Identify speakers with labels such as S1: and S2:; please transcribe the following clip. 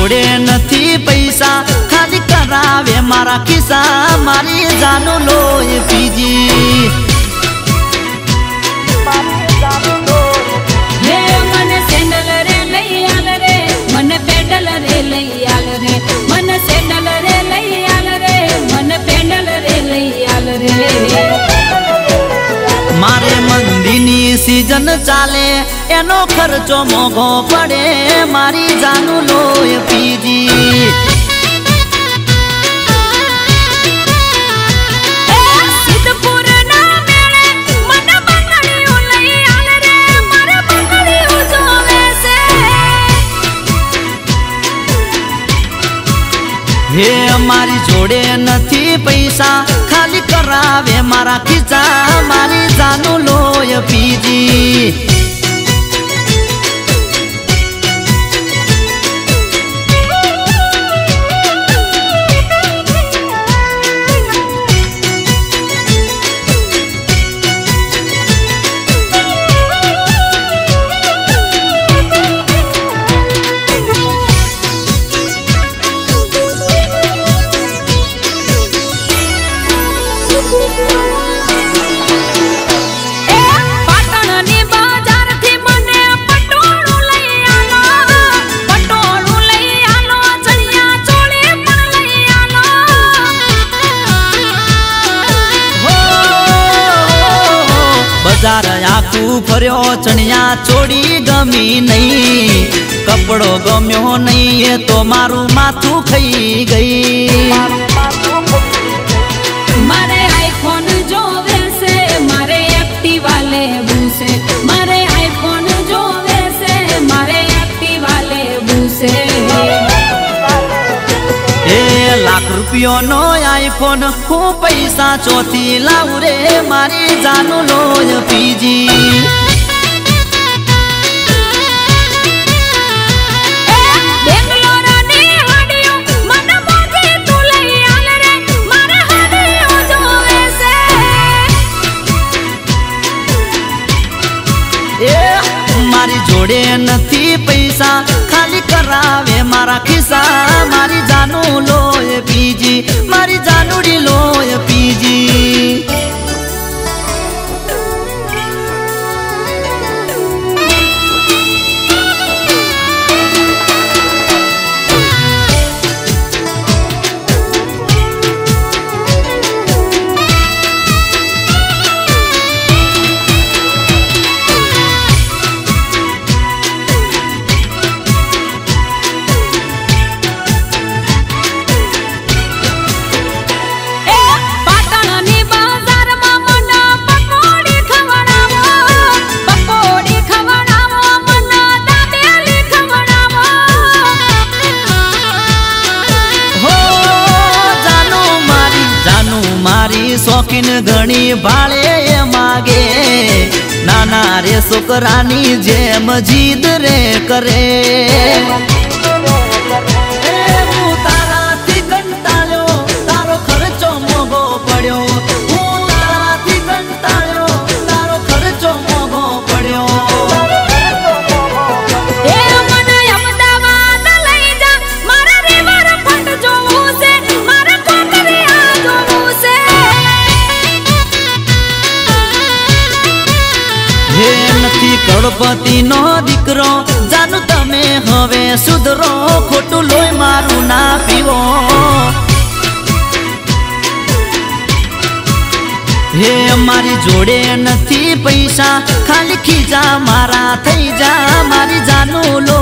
S1: જોડે નથી પૈસા. ખાલી કરાવે મારા ખિસ્સા. મારી જાનો જાનુ લોય પીજી
S2: મને પેડલ રે, લઈ
S1: સીઝન ચાલે એનો ખર્ચો મોઘો પડે. મારી જાનું લોય પીજી હે મારી જોડે નથી પૈસા ખાલી કરાવે મારા ખીચા મારી જાનું આખું ફર્યો ચણિયા ચોડી ગમી નહીં. કપડો ગમ્યો નહીં એ તો મારું માથું ખાઈ ગઈ.
S2: મારે આઈફોન જોવે છે મારે એક્ટિવા લેવું છે. મારે આઈફોન જોવે છે મારે એક્ટિવા લેવું છે.
S1: એ લાખ રૂપિયાનો આઈફોન હું પૈસા ચોથી લાવું રે મારી જાનું લોય પીજી શોખીન ઘણી ભાળે માગે નાના રે છોકરાની જેમ જીદ રે કરે તારો ખર્ચો મોગો પડ્યો. નથી નો દીકરો, જાનું તમે હવે સુધરો, ખોટું લોહી મારું ના પીવો. હે મારી જોડે નથી પૈસા, ખાલી ખીજા મારા થઈ જા. મારી જાનું લોય